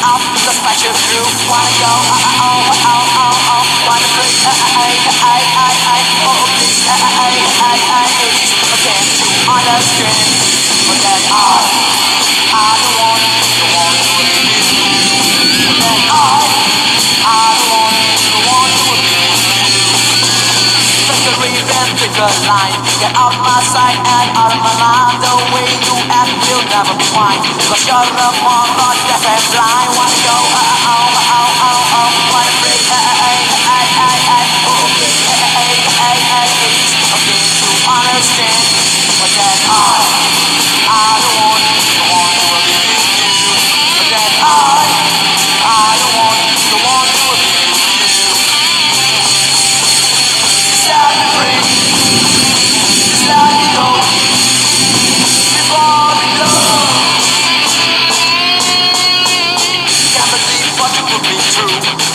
With a special crew. Wanna go? Uh, uh, oh, oh, oh, oh, oh. Wanna play? I, I, I, I, I, oh, please. I, I, I, I, please. Okay, to understand. But then I, mind. The way you act will never be mine. Cause you're a moron, deaf and blind. Wanna go? Oh, oh, oh, oh, oh, oh. Wanna break? Hey, hey, hey, hey, hey. Oh, okay, hey, hey, hey, hey, hey. Okay, to understand. But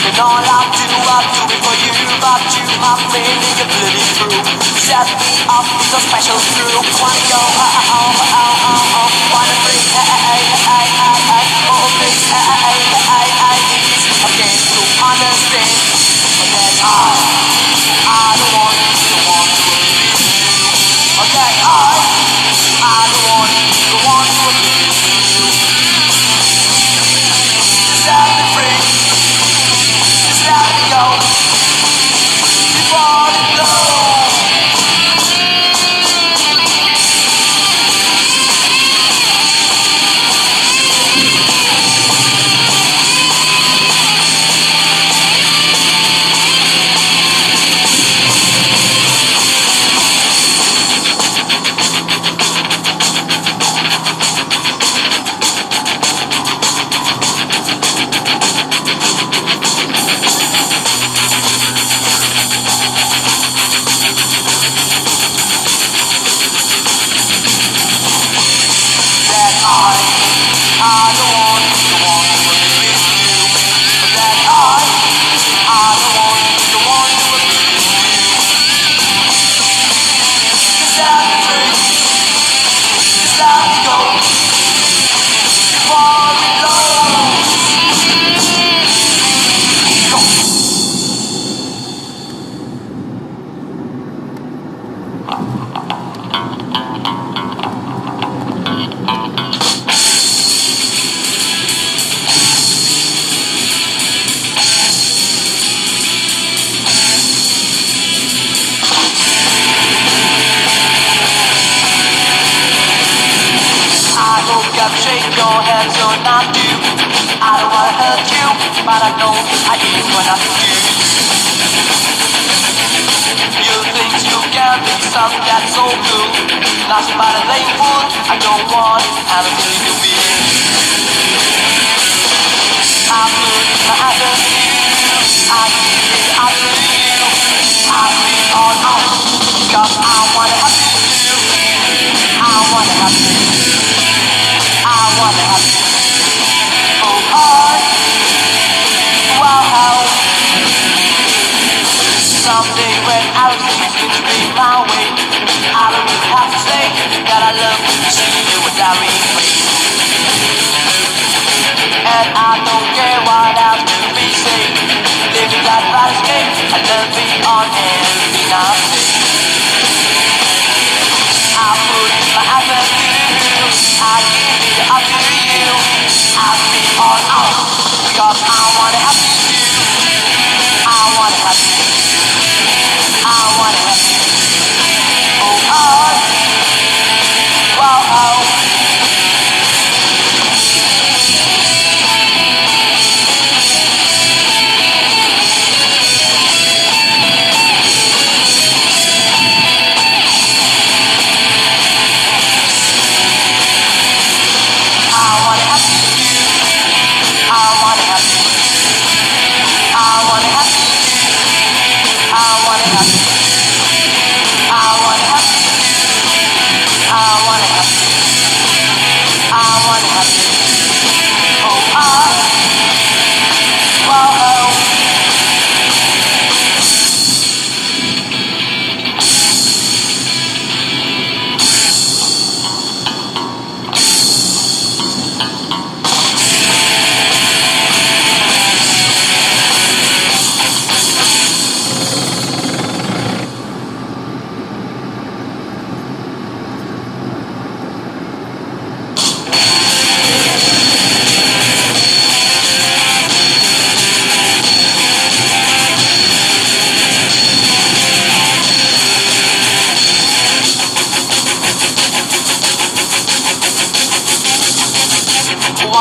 And all I do, I do it for you. But you, my friend, is a bloody crew. Set me up with a special crew. Wanna go? Oh, oh, oh, oh, oh, oh. Wanna free? Hey, hey, hey, hey, hey. Oh, oh you're not you. I don't wanna hurt you, but I know I did what I do. You think you can be something that's so cool. Lost by the lame fool, I don't want anything to be. I put my you, I give And I don't care what else to be said. Living that right escape, I me on everything I. I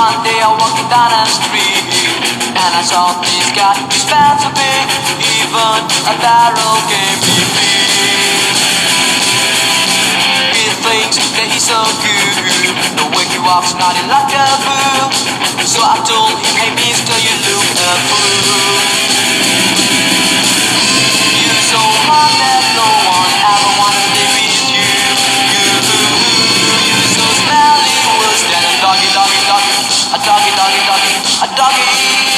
One day I walked down a street And I saw this guy who spent to be, Even a barrel gave me fear. He thinks that he's so good The way he walks not like a fool So I told him, hey mister, you look a fool doggy.